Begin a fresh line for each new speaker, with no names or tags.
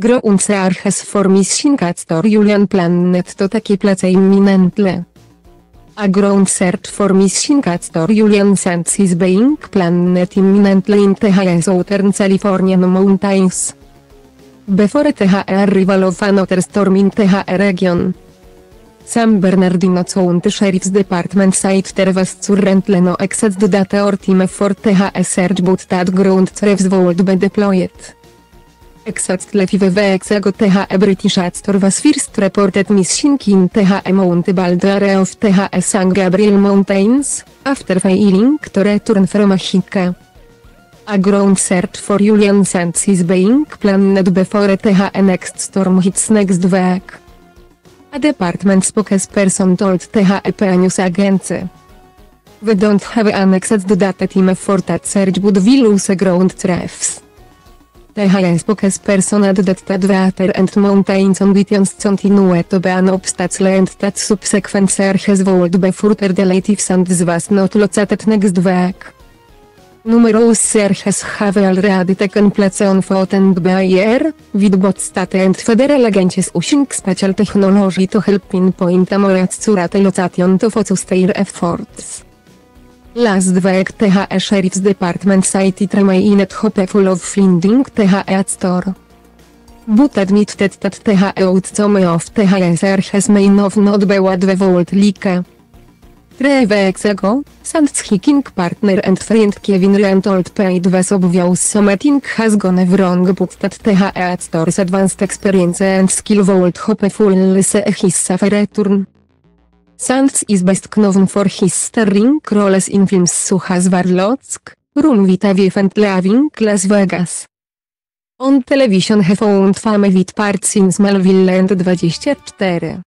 Grundsäarches Formissingkatstor Julian Planet to takie place imminentle. A Grundsert Formissingkatstor Julian Sands is being planet imminently in the Southern Californian Mountains. Before the arrival of another storm in the region. San Bernardino County Sheriff's Department site there was currently no access data or team for the search but that ground troops would be deployed. Exactly five weeks ago the British Astor was first reported missing in the Mount Baldo area of the San Gabriel Mountains, after failing to return from hike. A ground search for Julian Sands is being planned before the next storm hits next week. A department spokesperson told the News Agency. We don't have an access data team for that search but we lose ground treffs. The spokesperson added that water and mountains ambitions continue to be an obstacle and that subsequent searches would be further delayed if Sands was not located next week. Numerous searches have already taken place on foot and by air, with both state and federal agencies using special technology to help pinpoint a more accurate location to focus their efforts. Last week the Sheriff's Department cited remained hopeful of finding the store. But admitted that the outcome of the searches may not be what they would like. Three weeks ago, Sands hiking partner and friend Kevin Ryan told paid was obvious something has gone wrong but that the store's advanced experience and skill would hopefully see his return. Sands is best known for his starring roles in films Suchas Warlock, Run Vitavi and Las Vegas. On television he found fame with parts in Smallville and 24.